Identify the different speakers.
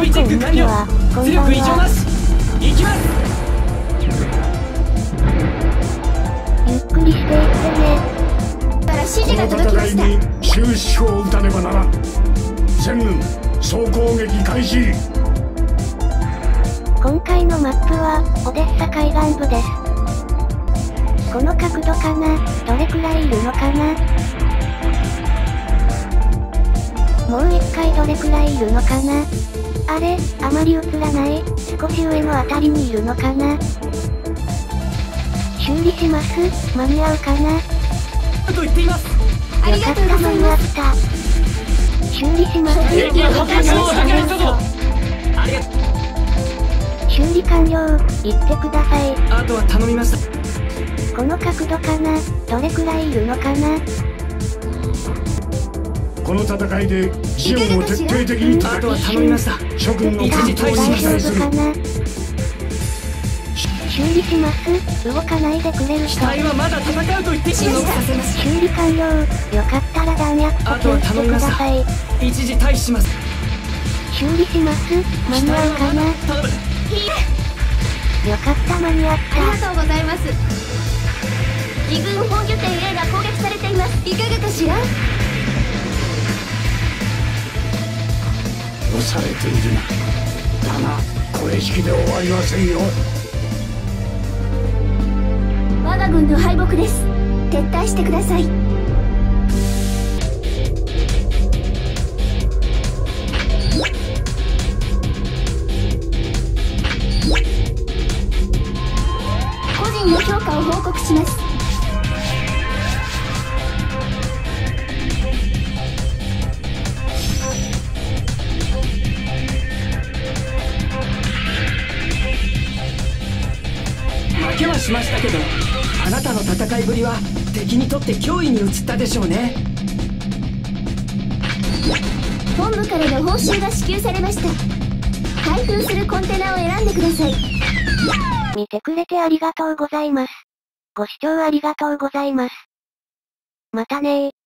Speaker 1: 装備チェック完了出力異常なし行きます
Speaker 2: ゆっくりしていってね。
Speaker 3: から指示が届きました。
Speaker 4: の戦いに終止符を打たねばならん全軍総攻撃開始。
Speaker 2: 今回のマップは、オデッサ海岸部です。この角度かな。どれくらいいるのかな。もう一回どれくらいいるのかな？あれ、あまり映らない？少し上のあたりにいるのかな？修理します？間に合うかな？
Speaker 1: と言っています。
Speaker 3: ありがとうございます
Speaker 2: す。修理します。修理完了、言ってください。
Speaker 1: あとは頼みました。
Speaker 2: この角度かな？どれくらいいるのかな？
Speaker 4: この戦いでジオンを徹底的に
Speaker 1: あとは
Speaker 4: 叩
Speaker 1: 頼みました。
Speaker 4: き諸軍の期待する。
Speaker 2: 修理します。動かないでくれる人。
Speaker 1: 機体はまだ戦うと言ってさせます。
Speaker 2: 修理完了よかったら弾薬補
Speaker 1: あとは
Speaker 2: 給してください。
Speaker 1: 一時退避します。
Speaker 2: 修理します。間に合うかな。よかった間に合っ
Speaker 3: ありがとうございます。自軍本拠点 A が攻撃されています。いかがかしら？
Speaker 4: されているな。だがこれ式で終わりませんよ。
Speaker 3: 我が軍の敗北です。撤退してください。個人の評価を報告します。
Speaker 1: けはしましたけどあなたの戦いぶりは敵にとって脅威に移ったでしょうね。
Speaker 3: 本部からの報酬が支給されました。開封するコンテナを選んでください。
Speaker 2: た見てくれてありがとうございます。ご視聴ありがとうございます。またねー